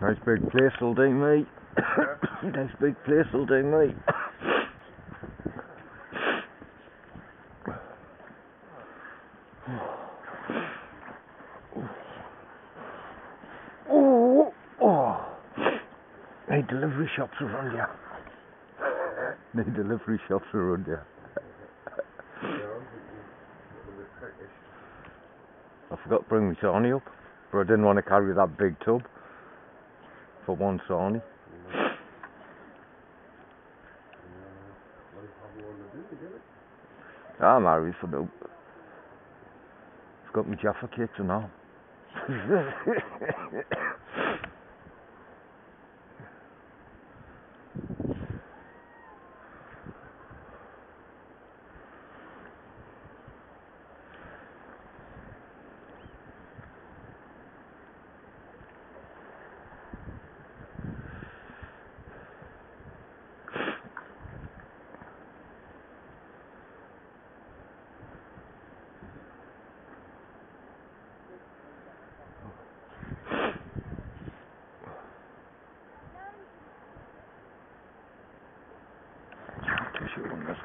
Nice big place will do me. nice big place will do me. Oh, oh. Delivery shops around here. No delivery shops around here. I forgot to bring my sawney up, but I didn't want to carry that big tub for one sawney. Ah, I'm married for now. I've got my Jaffa Cakes and all. Tissue on this.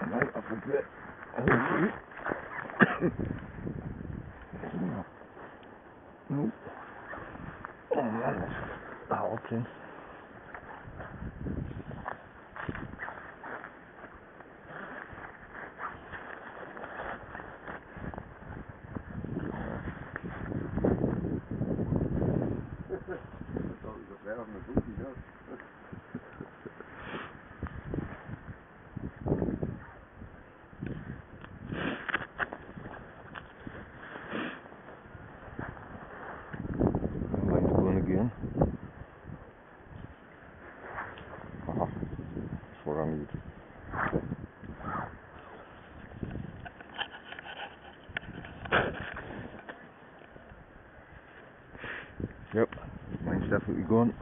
I might have a bit. Nope. Oh man, this is halting. Mine's going again. Aha. Need. Yep, mine's definitely going.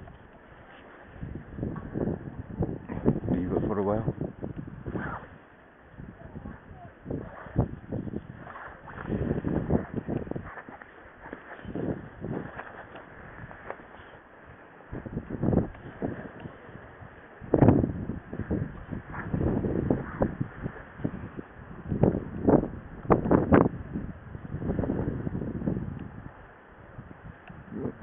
Leave it for a while. Yep.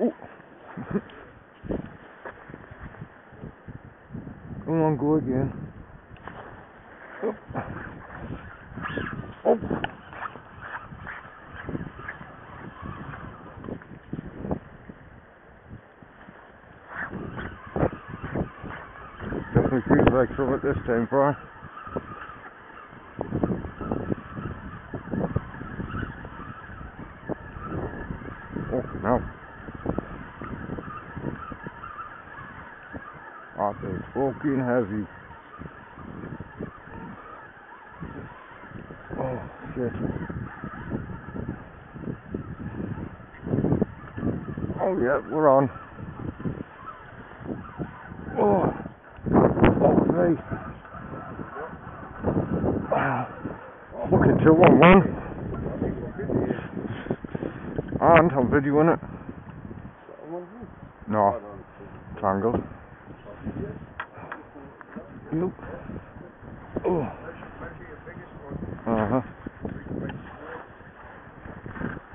Ooh. Come on, go again. Oh. Oh. Definitely feels like some at this time, Brian. Oh, no. That is fucking heavy. Oh, shit. Oh, yeah, we're on. Oh, okay. Wow. Fucking 211. And I'm videoing it. No, tangled. Nope. Oh. Uh huh.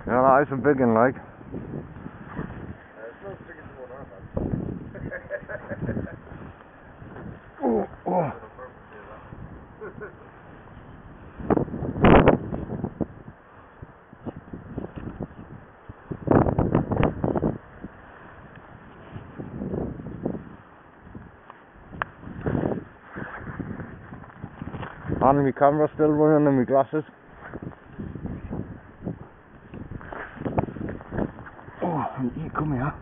Yeah, that is a big one, like. Oh, oh. And my camera still running and my glasses. Oh, you come here.